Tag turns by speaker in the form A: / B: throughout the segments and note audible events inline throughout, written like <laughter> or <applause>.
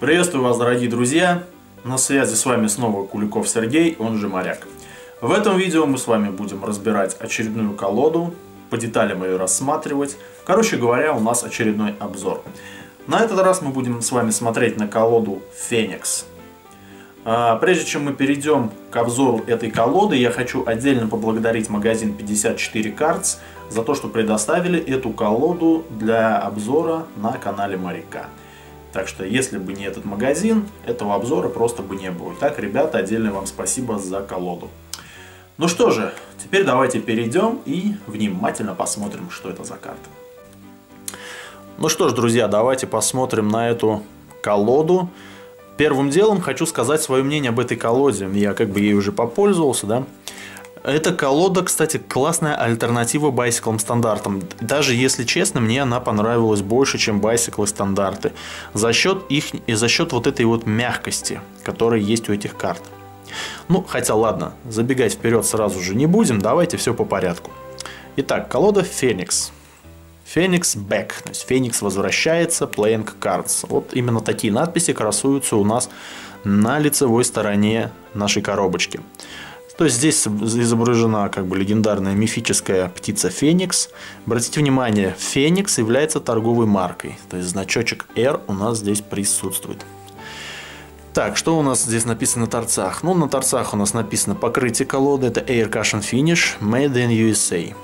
A: Приветствую вас, дорогие друзья! На связи с вами снова Куликов Сергей, он же Моряк. В этом видео мы с вами будем разбирать очередную колоду, по деталям ее рассматривать. Короче говоря, у нас очередной обзор. На этот раз мы будем с вами смотреть на колоду Феникс. А, прежде чем мы перейдем к обзору этой колоды, я хочу отдельно поблагодарить магазин 54 Cards за то, что предоставили эту колоду для обзора на канале Моряка. Так что, если бы не этот магазин, этого обзора просто бы не было. Так, ребята, отдельное вам спасибо за колоду. Ну что же, теперь давайте перейдем и внимательно посмотрим, что это за карта. Ну что ж, друзья, давайте посмотрим на эту колоду. Первым делом хочу сказать свое мнение об этой колоде. Я как бы ей уже попользовался, да. Эта колода, кстати, классная альтернатива байсиклам стандартам. Даже если честно, мне она понравилась больше, чем байсиклы стандарты. За счет их и за счет вот этой вот мягкости, которая есть у этих карт. Ну, хотя ладно, забегать вперед сразу же не будем, давайте все по порядку. Итак, колода Феникс. Феникс Back, то есть Феникс возвращается, Playing Cards. Вот именно такие надписи красуются у нас на лицевой стороне нашей коробочки. То есть здесь изображена как бы легендарная мифическая птица Феникс. Обратите внимание, Феникс является торговой маркой. То есть значочек R у нас здесь присутствует. Так, что у нас здесь написано на торцах? Ну, на торцах у нас написано покрытие колоды. Это Air Cushion Finish Made in USA.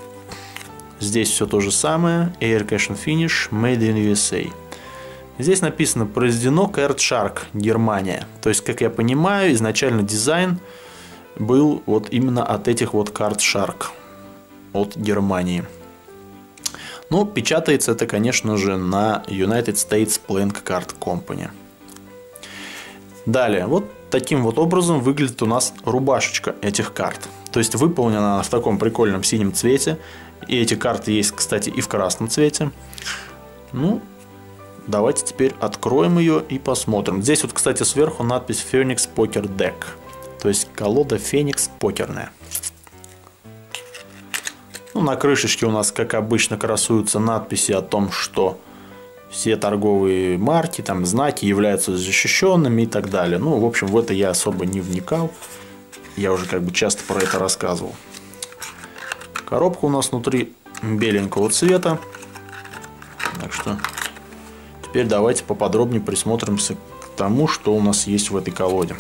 A: Здесь все то же самое. Air Cushion Finish Made in USA. Здесь написано произведено Card Shark, Германия. То есть, как я понимаю, изначально дизайн был вот именно от этих вот карт Shark от Германии. Ну, печатается это, конечно же, на United States Playing Card Company. Далее, вот таким вот образом выглядит у нас рубашечка этих карт. То есть выполнена она в таком прикольном синем цвете. И эти карты есть, кстати, и в красном цвете. Ну, давайте теперь откроем ее и посмотрим. Здесь вот, кстати, сверху надпись Phoenix Poker Deck. То есть колода Феникс покерная. Ну, на крышечке у нас, как обычно, красуются надписи о том, что все торговые марки, там знаки являются защищенными и так далее. Ну, в общем, в это я особо не вникал. Я уже как бы часто про это рассказывал. Коробка у нас внутри беленького цвета. Так что теперь давайте поподробнее присмотримся к тому, что у нас есть в этой колоде.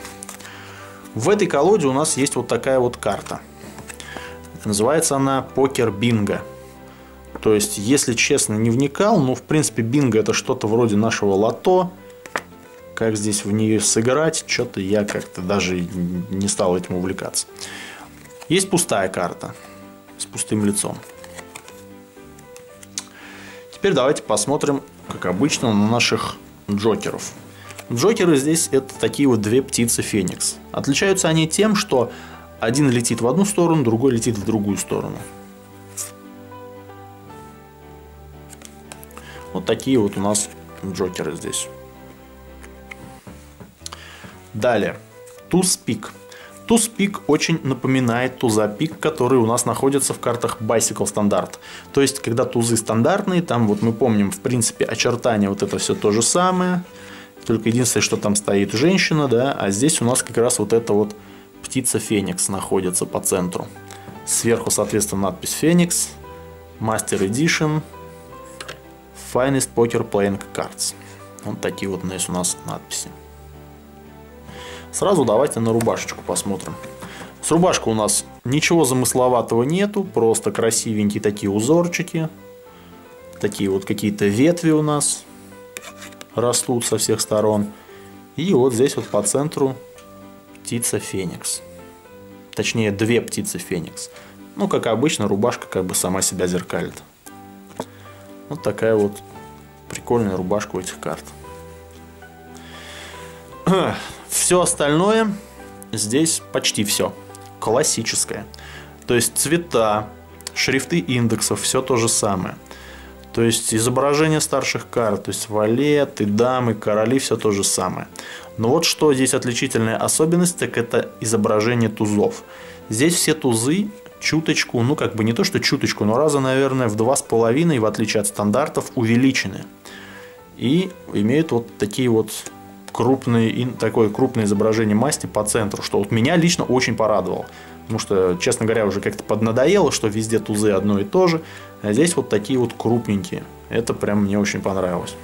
A: В этой колоде у нас есть вот такая вот карта. Называется она покер бинго. То есть, если честно, не вникал, ну, в принципе, бинго это что-то вроде нашего лото. Как здесь в нее сыграть, что-то я как-то даже не стал этим увлекаться. Есть пустая карта с пустым лицом. Теперь давайте посмотрим, как обычно, на наших джокеров. Джокеры здесь это такие вот две птицы Феникс. Отличаются они тем, что один летит в одну сторону, другой летит в другую сторону. Вот такие вот у нас джокеры здесь. Далее. Туз пик. Туз пик очень напоминает туза пик, который у нас находится в картах Bicycle стандарт. То есть, когда тузы стандартные, там вот мы помним, в принципе, очертания вот это все то же самое. Только единственное, что там стоит женщина, да, а здесь у нас как раз вот эта вот птица Феникс находится по центру. Сверху, соответственно, надпись Феникс, Master Edition, Finest Poker Playing Cards. Вот такие вот здесь у нас надписи. Сразу давайте на рубашечку посмотрим. С рубашкой у нас ничего замысловатого нету, просто красивенькие такие узорчики. Такие вот какие-то ветви у нас растут со всех сторон. И вот здесь вот по центру птица Феникс. Точнее, две птицы Феникс. Ну, как обычно, рубашка как бы сама себя зеркалит. Вот такая вот прикольная рубашка у этих карт. <clears throat> Все остальное здесь почти все. Классическое. То есть цвета, шрифты индексов, все то же самое – то есть изображение старших карт, то есть валеты, дамы, короли, все то же самое. Но вот что здесь отличительная особенность, так это изображение тузов. Здесь все тузы чуточку, ну как бы не то что чуточку, но раза, наверное, в два с половиной, в отличие от стандартов, увеличены. И имеют вот такие вот крупный, такое крупное изображение масти по центру, что вот меня лично очень порадовало. Потому что, честно говоря, уже как-то поднадоело, что везде тузы одно и то же. А здесь вот такие вот крупненькие. Это прям мне очень понравилось.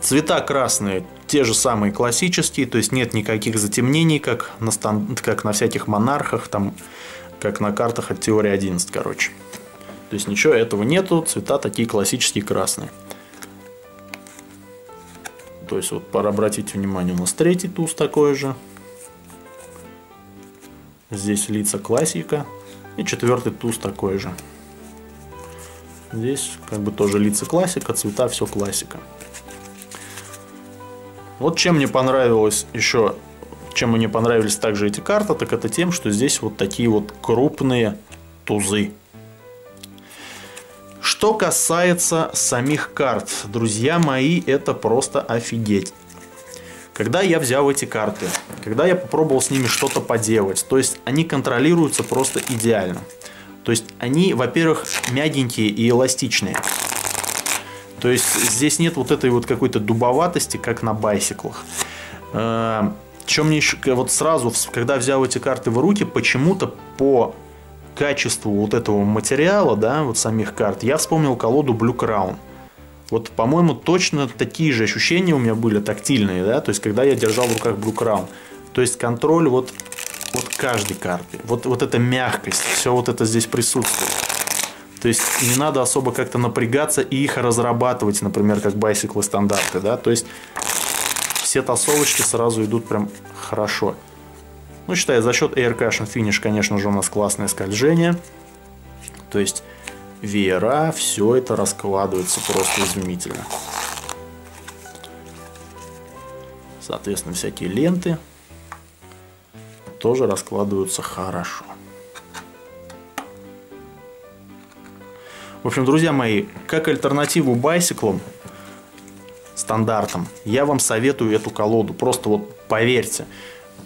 A: Цвета красные те же самые классические, то есть нет никаких затемнений, как на, стан... как на всяких монархах, там, как на картах от теории 11, короче. То есть ничего этого нету, цвета такие классические красные. То есть вот пора внимание, у нас третий туз такой же. Здесь лица классика. И четвертый туз такой же. Здесь как бы тоже лица классика, цвета все классика. Вот чем мне понравилось еще, чем мне понравились также эти карты, так это тем, что здесь вот такие вот крупные тузы. Что касается самих карт, друзья мои, это просто офигеть. Когда я взял эти карты, когда я попробовал с ними что-то поделать, то есть они контролируются просто идеально. То есть они, во-первых, мягенькие и эластичные. То есть здесь нет вот этой вот какой-то дубоватости, как на байсиклах. Э, Чем мне еще, вот сразу, когда взял эти карты в руки, почему-то по качеству вот этого материала, да, вот самих карт, я вспомнил колоду Blue Crown. Вот, по-моему, точно такие же ощущения у меня были тактильные, да, то есть, когда я держал в руках Blue Crown. То есть, контроль вот, вот каждой карты, вот, вот эта мягкость, все вот это здесь присутствует. То есть не надо особо как-то напрягаться и их разрабатывать, например, как байсиклы стандарты, да, то есть все тасовочки сразу идут прям хорошо. Ну, считаю, за счет Air Cushion Finish, конечно же, у нас классное скольжение. То есть веера, все это раскладывается просто изумительно. Соответственно, всякие ленты тоже раскладываются хорошо. В общем, друзья мои, как альтернативу байсиклам стандартам, я вам советую эту колоду. Просто вот поверьте,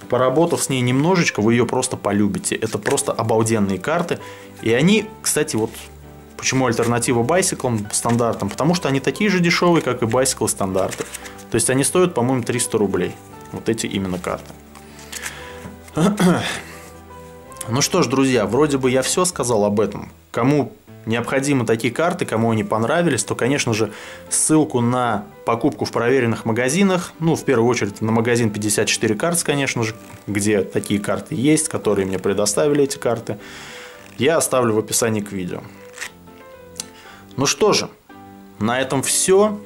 A: поработав с ней немножечко, вы ее просто полюбите. Это просто обалденные карты. И они, кстати, вот почему альтернатива байсиклам стандартам? Потому что они такие же дешевые, как и байсиклы стандарты. То есть они стоят, по-моему, 300 рублей. Вот эти именно карты. <clears throat> Ну что ж, друзья, вроде бы я все сказал об этом. Кому необходимы такие карты, кому они понравились, то, конечно же, ссылку на покупку в проверенных магазинах, ну, в первую очередь на магазин 54 карт, конечно же, где такие карты есть, которые мне предоставили эти карты, я оставлю в описании к видео. Ну что же, на этом все.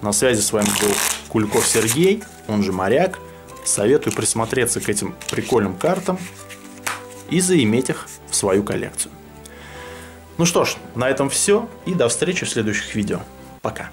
A: На связи с вами был Кульков Сергей, он же Моряк. Советую присмотреться к этим прикольным картам и заиметь их в свою коллекцию. Ну что ж, на этом все и до встречи в следующих видео. Пока.